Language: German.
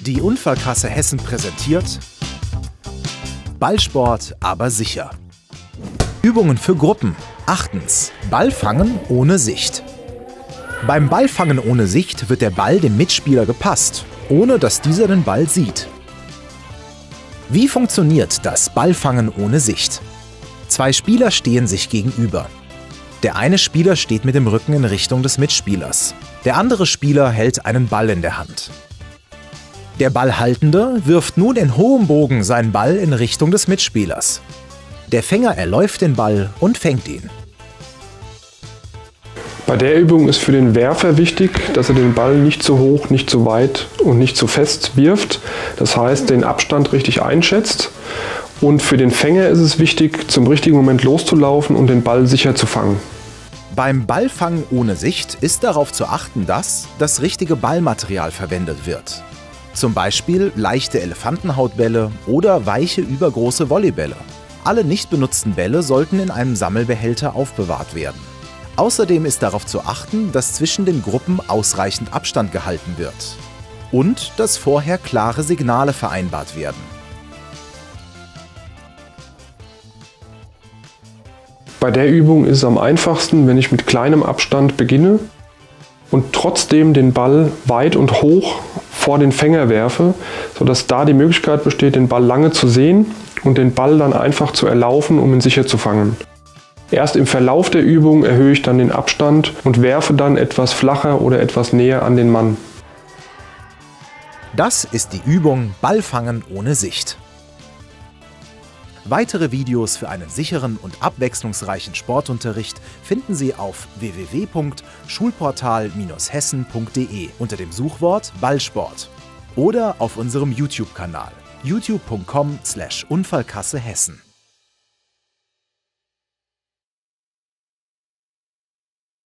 Die Unfallkasse Hessen präsentiert Ballsport, aber sicher. Übungen für Gruppen. Achtens. Ballfangen ohne Sicht. Beim Ballfangen ohne Sicht wird der Ball dem Mitspieler gepasst, ohne dass dieser den Ball sieht. Wie funktioniert das Ballfangen ohne Sicht? Zwei Spieler stehen sich gegenüber. Der eine Spieler steht mit dem Rücken in Richtung des Mitspielers. Der andere Spieler hält einen Ball in der Hand. Der Ballhaltende wirft nun in hohem Bogen seinen Ball in Richtung des Mitspielers. Der Fänger erläuft den Ball und fängt ihn. Bei der Übung ist für den Werfer wichtig, dass er den Ball nicht zu hoch, nicht zu weit und nicht zu fest wirft. Das heißt, den Abstand richtig einschätzt. Und für den Fänger ist es wichtig, zum richtigen Moment loszulaufen und den Ball sicher zu fangen. Beim Ballfangen ohne Sicht ist darauf zu achten, dass das richtige Ballmaterial verwendet wird. Zum Beispiel leichte Elefantenhautbälle oder weiche übergroße Volleybälle. Alle nicht benutzten Bälle sollten in einem Sammelbehälter aufbewahrt werden. Außerdem ist darauf zu achten, dass zwischen den Gruppen ausreichend Abstand gehalten wird. Und dass vorher klare Signale vereinbart werden. Bei der Übung ist es am einfachsten, wenn ich mit kleinem Abstand beginne und trotzdem den Ball weit und hoch vor den Fänger werfe, sodass da die Möglichkeit besteht, den Ball lange zu sehen und den Ball dann einfach zu erlaufen, um ihn sicher zu fangen. Erst im Verlauf der Übung erhöhe ich dann den Abstand und werfe dann etwas flacher oder etwas näher an den Mann. Das ist die Übung Ballfangen ohne Sicht. Weitere Videos für einen sicheren und abwechslungsreichen Sportunterricht finden Sie auf www.schulportal-hessen.de unter dem Suchwort Ballsport oder auf unserem YouTube-Kanal youtube.com/unfallkasse Hessen.